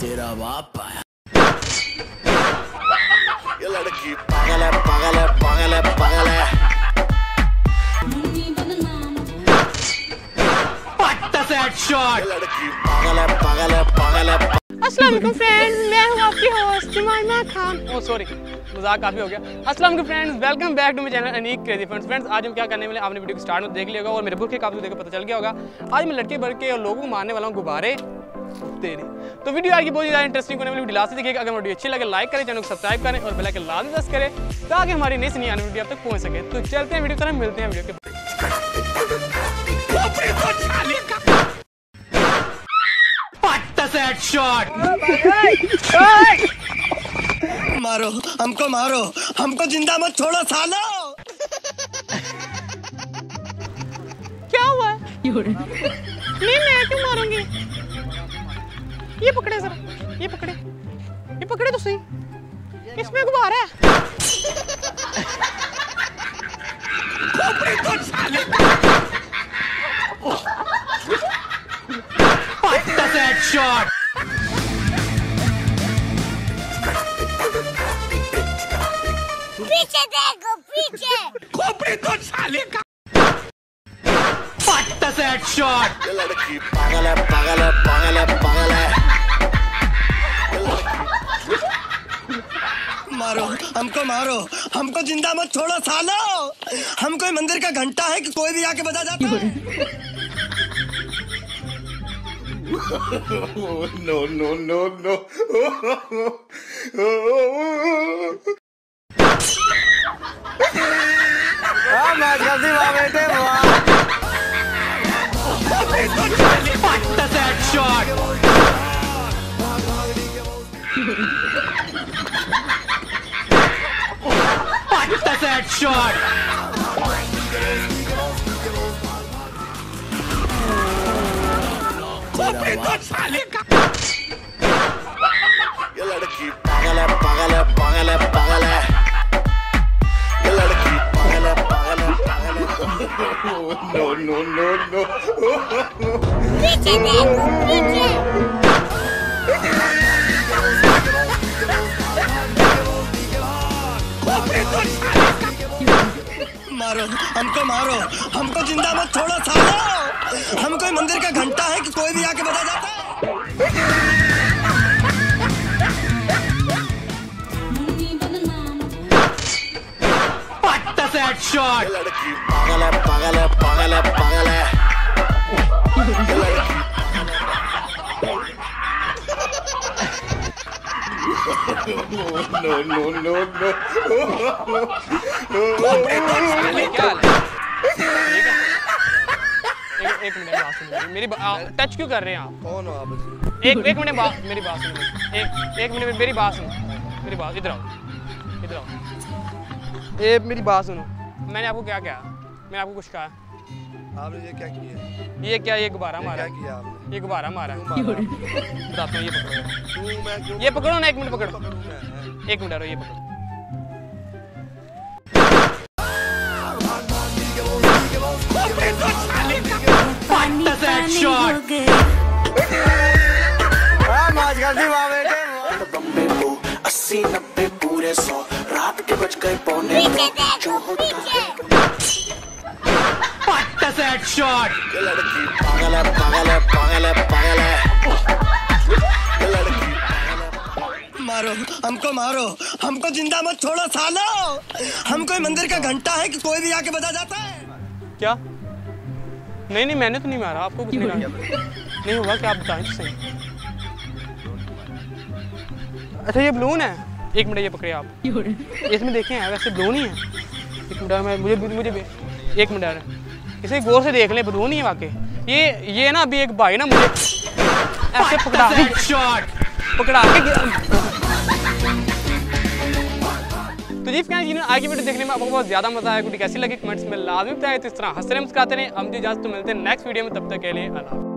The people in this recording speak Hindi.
तेरा बाप आया ये लड़की पागल है पागल है पागल है पागल है ये लड़की पागल है पागल है पागल है अस्सलाम वालेकुम फ्रेंड्स मैं हूँ आपकी होस्ट जुमाइमा खान ओ सॉरी मज़ाक काफ़ी हो गया। वालेकुम friends welcome back to my channel Aneek crazy friends friends आज हम क्या करने वाले आपने वीडियो को स्टार्ट में देख लिया होगा और मेरे बुक के काफ़ी देखकर पता चल गया होगा। आज मैं लड़के भर के और लोगों को मारने वाला हूँ गुब्बारे तेरे तो वीडियो आज की बहुत ज़्यादा इंटरेस्टिंग होने वाली वीडियो लास्ट देखिएगा। अगर वीडियो अच्छी लगे लाइक करें चैनल को सब्सक्राइब करें और बेल आइकन लाजमी प्रेस करें ताकि हमारी नई से नई आने वीडियो आप तक पहुँच सके। तो चलते हैं वीडियो तरह मिलते हैं वीडियो के मारो हमको मारो। हमको ज़िंदा मत छोड़ो सालो। क्या हुआ? है नहीं मैं क्यों मारूँगी? ये पकड़े जरा ये पकड़े। ये पकड़े तो सही। इसमें गुब्बारा है। पीछे देखो पीछे। खोपड़ी तो साले का। फट से ये लड़की पागल है पागल है पागल है पागल है। मारो हमको मारो। हमको ज़िंदा मत छोड़ो सालो। हम कोई मंदिर का घंटा है कि कोई भी आके बजा जाता है? ये लड़की पागल है पागल है पागल है पागल है है पीछे देखो पीछे मारो हमको मारो। हमको ज़िंदा मत छोड़ो सालो। हम कोई मंदिर का घंटा है कि कोई भी आके बता जाता क्या हाल है? ठीक है? एक एक मिनट बात सुनिए मेरी टच क्यों कर रहे हैं आप कौन हो आप एक एक मिनट बात मेरी बात सुनो। एक एक मिनट मेरी बात सुनो। मेरी बात इधर आओ। इधर आओ। ए मेरी बात सुनो। मैंने आपको क्या क्या मैंने आपको कुछ कहा? आपने ये क्या किया? ये क्या ये गुब्बारा क्या मारा? किया आपने? ये गुब्बारा मारा? बताता हूँ ये पकड़ो। क्यों मैं क्यों ये पकड़ो ना एक मिनट पकड़ो? एक मिनट रहो ये पकड़ो। पानी हो गए बम्बे को पूरे सौ। गए पौने जो होता है। पीछे ये लड़की पागल है पागल है पागल है पागल है। लड़की मारो हमको मारो। हमको ज़िंदा मत छोड़ो सालो। हम कोई मंदिर का घंटा है कि कोई भी आके बजा जाता है? क्या? नहीं नहीं मैंने तो नहीं मारा। आपको कुछ नहीं नहीं हुआ क्या? आप बताएँ सही अच्छा ये बलून है। एक मिनट ये पकड़े आप। इसमें देखें है वैसे बलून ही है। एक मिनट मैं मुझे मुझे एक मिनट इसे गौर से देख लें बलून ही है वाकई। ये ये ना अभी एक भाई ना मुझे ऐसे पकड़ा पकड़ा के तो जी फ्रेंड्स जिन्हें आज की वीडियो देखने में आपको बहुत ज़्यादा मज़ा आया। वीडियो कैसी लगी कमेंट्स में लाजमी बताएँ। तो इस तरह हँसते रहे मुस्कुराते रहे। हम जी इजाज़त तो मिलते हैं नेक्स्ट वीडियो में तब तक के लिए अल्लाह।